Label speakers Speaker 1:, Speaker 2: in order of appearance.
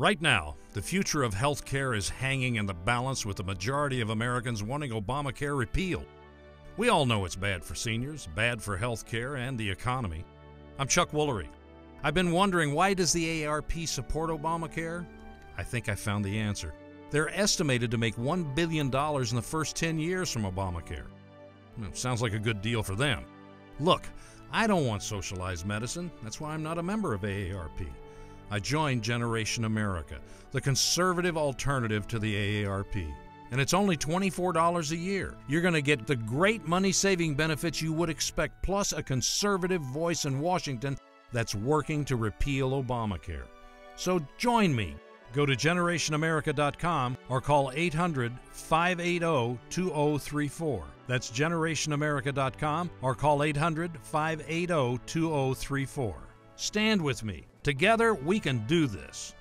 Speaker 1: Right now, the future of health care is hanging in the balance with the majority of Americans wanting Obamacare repealed. We all know it's bad for seniors, bad for health care and the economy. I'm Chuck Woolery. I've been wondering why does the AARP support Obamacare? I think I found the answer. They're estimated to make $1 billion in the first 10 years from Obamacare. Well, sounds like a good deal for them. Look, I don't want socialized medicine. That's why I'm not a member of AARP. I joined Generation America, the conservative alternative to the AARP. And it's only $24 a year. You're going to get the great money saving benefits you would expect, plus a conservative voice in Washington that's working to repeal Obamacare. So join me. Go to generationamerica.com or call 800 580 2034. That's generationamerica.com or call 800 580 2034. Stand with me. Together, we can do this.